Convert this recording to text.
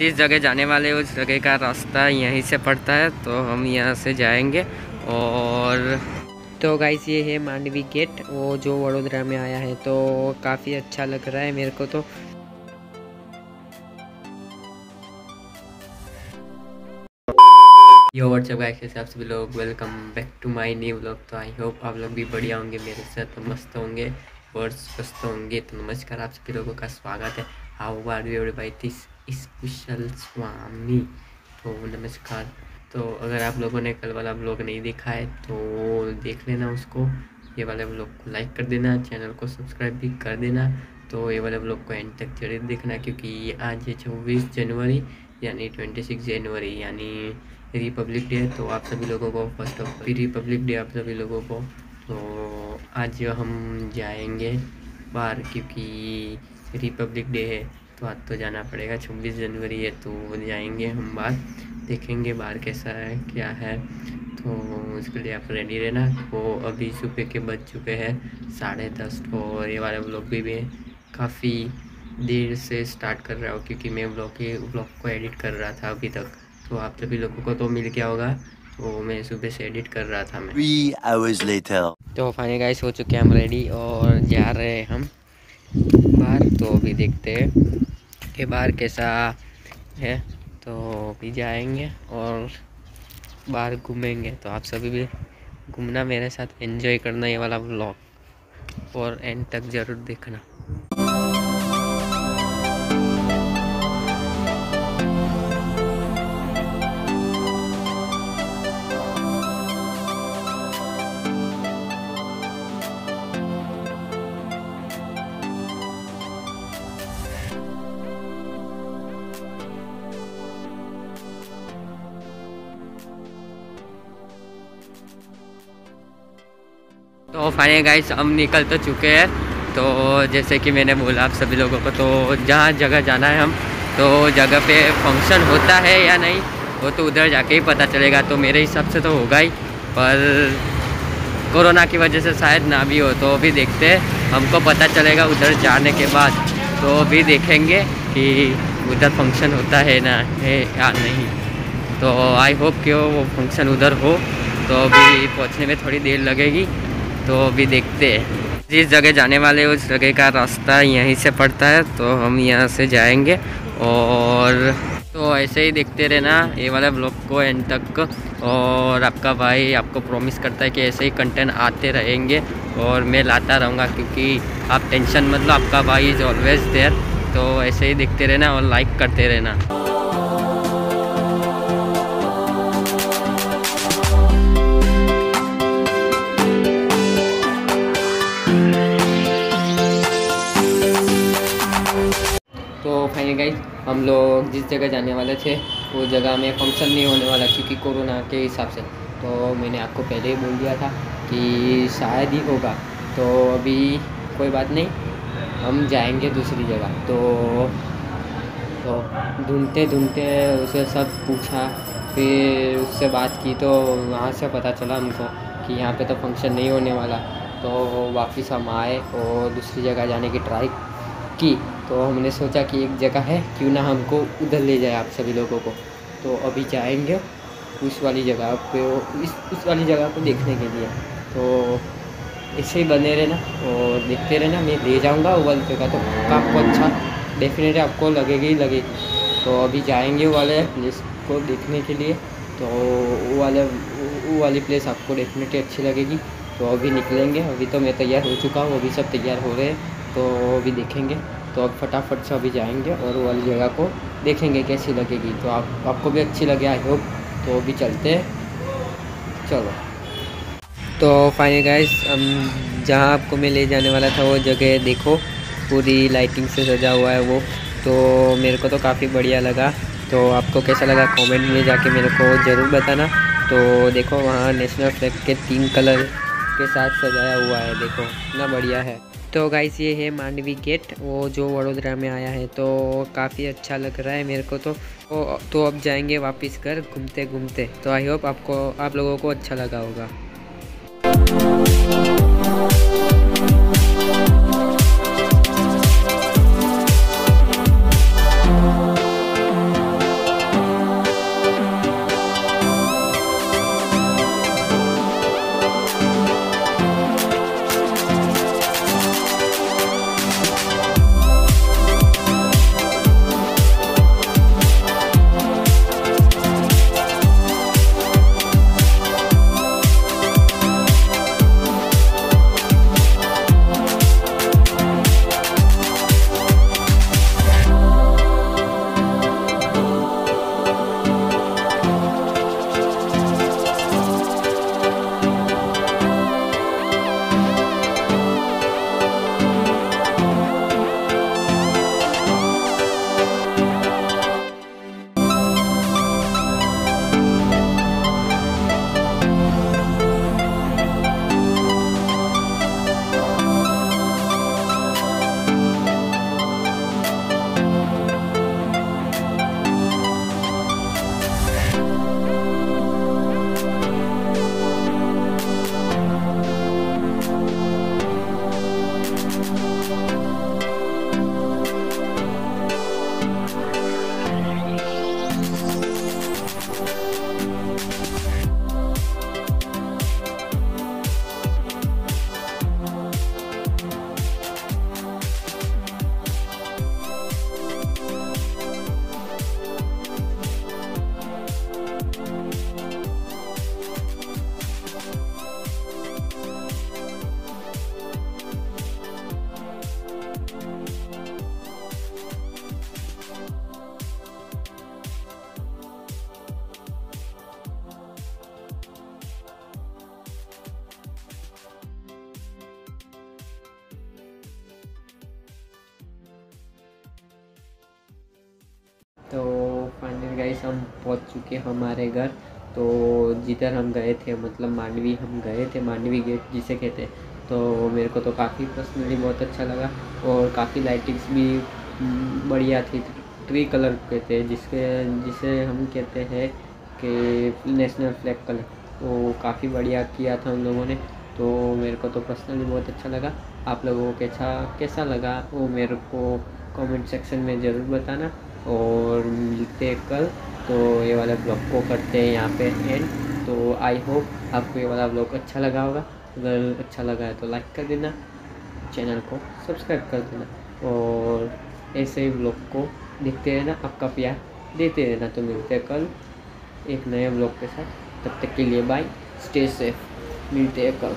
जिस जगह जाने वाले उस जगह का रास्ता यहीं से पड़ता है तो हम यहाँ से जाएँगे और तो गाइस ये है मांडवी गेट वो जो वडोदरा में आया है तो काफ़ी अच्छा लग रहा है मेरे को तो। यो व्हाट्सअप गाइस कैसे आप सभी लोग? Welcome back to my new vlog तो आई होप आप लोग भी बढ़िया होंगे, मेरे साथ तो मस्त होंगे और स्वस्थ होंगे। तो नमस्कार आप सभी लोगों का, स्वागत है। How are you everybody this is Kushal Swami तो नमस्कार। तो अगर आप लोगों ने कल वाला ब्लॉग नहीं देखा है तो देख लेना उसको। ये वाले ब्लॉग को लाइक कर देना चैनल को सब्सक्राइब भी कर देना। तो ये वाले ब्लॉग को एंड तक ज़रूर देखना, क्योंकि आज है चौबीस जनवरी, यानी ट्वेंटी सिक्स जनवरी, यानी रिपब्लिक डे। तो आप सभी लोगों को फ़र्स्ट ऑफ़ रिपब्लिक डे आप सभी लोगों को। तो आज हम जाएँगे बाहर, क्योंकि रिपब्लिक डे है। तो आज तो जाना पड़ेगा। छब्बीस जनवरी है तो जाएँगे हम बाहर। देखेंगे बाहर कैसा है क्या है। तो उसके लिए आप रेडी रहना। वो अभी सुबह के बज चुके हैं साढ़े दस। और ये वाले ब्लॉग भी, भी काफ़ी देर से स्टार्ट कर रहा हूँ क्योंकि मैं ब्लॉग के ब्लॉग को एडिट कर रहा था अभी तक। तो आप सभी लोगों को तो मिल गया होगा। तो मैं सुबह से एडिट कर रहा था मैं। Three hours later. तो फाइनली गाइस हो चुके हैं हम रेडी और जा रहे हैं हम बाहर। तो अभी देखते हैं। कि बाहर कैसा है तो भी जाएँगे और बाहर घूमेंगे। तो आप सभी भी घूमना मेरे साथ एंजॉय करना ये वाला ब्लॉग और एंड तक ज़रूर देखना। तो फाइनल गाइस हम निकल तो चुके हैं। तो जैसे कि मैंने बोला आप सभी लोगों को तो जहाँ जगह जाना है हम तो जगह पे फ़ंक्शन होता है या नहीं, वो तो उधर जाके ही पता चलेगा। तो मेरे हिसाब से तो होगा ही, पर कोरोना की वजह से शायद ना भी हो तो अभी देखते हैं। हमको पता चलेगा उधर जाने के बाद। तो अभी देखेंगे कि उधर फ़ंक्शन होता है ना, है या नहीं। तो आई होप कि वो फ़ंक्शन उधर हो तो अभी पहुँचने में थोड़ी देर लगेगी। तो अभी देखते हैं। जिस जगह जाने वाले उस जगह का रास्ता यहीं से पड़ता है तो हम यहाँ से जाएँगे। और तो ऐसे ही देखते रहना, ये वाला ब्लॉग को एंड तक। और आपका भाई आपको प्रॉमिस करता है कि ऐसे ही कंटेंट आते रहेंगे। और मैं लाता रहूँगा, क्योंकि आप टेंशन मतलब आपका भाई इज़ ऑलवेज देयर तो ऐसे ही देखते रहना और लाइक करते रहना। हम लोग जिस जगह जाने वाले थे, वो जगह में फ़ंक्शन नहीं होने वाला क्योंकि कोरोना के हिसाब से। तो मैंने आपको पहले ही बोल दिया था कि शायद ही होगा। तो अभी कोई बात नहीं, हम जाएँगे दूसरी जगह। तो तो ढूंढते ढूंढते उसे सब पूछा। फिर उससे बात की तो वहाँ से पता चला हमको कि यहाँ पे तो फ़ंक्शन नहीं होने वाला। तो वापस हम आए और दूसरी जगह जाने की ट्राई की। तो हमने सोचा कि एक जगह है, क्यों ना हमको उधर ले जाए आप सभी लोगों को। तो अभी जाएँगे उस वाली जगह पे, इस, उस वाली जगह को देखने के लिए। तो ऐसे ही बने रहना और देखते रहना, मैं ले जाऊँगा वो वाली जगह तो। आपको अच्छा डेफिनेटली आपको लगेगी ही लगेगी। तो अभी जाएँगे वो वाले प्लेस को देखने के लिए। तो वो वाले, वो वाली प्लेस आपको डेफिनेटली अच्छी लगेगी। तो अभी निकलेंगे, अभी तो मैं तैयार हो चुका हूँ, अभी सब तैयार हो रहे हैं। तो अभी देखेंगे। तो अब फटाफट से अभी जाएँगे और वो वाली जगह को देखेंगे कैसी लगेगी। तो आप, आपको भी अच्छी लगे आई होप तो अभी चलते हैं। चलो। तो फाइनल गाइस जहाँ आपको मैं ले जाने वाला था वो जगह देखो। पूरी लाइटिंग से सजा हुआ है वो। तो मेरे को तो काफ़ी बढ़िया लगा। तो आपको कैसा लगा कमेंट में जाके मेरे को ज़रूर बताना। तो देखो वहाँ नेशनल फ्लैग के तीन कलर के साथ सजाया हुआ है, देखो। इतना बढ़िया है। तो गाइस ये है मांडवी गेट। वो जो वडोदरा में आया है तो काफ़ी अच्छा लग रहा है मेरे को तो। तो, तो अब जाएँगे वापस घर घूमते घूमते तो आई होप आपको आप लोगों को अच्छा लगा होगा। तो फाइनल गाइस हम पहुँच चुके हैं हमारे घर। तो जिधर हम गए थे मतलब मांडवी हम गए थे मांडवी गेट जिसे कहते हैं। तो मेरे को तो काफ़ी पर्सनली बहुत अच्छा लगा और काफ़ी लाइटिंग्स भी हम्म, बढ़िया थी। ट्री कलर के थे जिसके जिसे हम कहते हैं कि नेशनल फ्लैग कलर वो काफ़ी बढ़िया किया था उन लोगों ने। तो मेरे को तो पर्सनली बहुत अच्छा लगा। आप लोगों को कैसा कैसा लगा वो मेरे को कमेंट सेक्शन में ज़रूर बताना। और मिलते हैं कल। तो ये वाला ब्लॉग को करते हैं यहाँ पे एंड तो आई होप आपको ये वाला ब्लॉग अच्छा लगा होगा। अगर अच्छा लगा है तो लाइक कर देना। चैनल को सब्सक्राइब कर देना। और ऐसे ही ब्लॉग को देखते रहना। आपका प्यार देते रहना। तो मिलते हैं कल एक नए ब्लॉग के साथ। तब तक के लिए बाय स्टे सेफ़ मिलते हैं कल।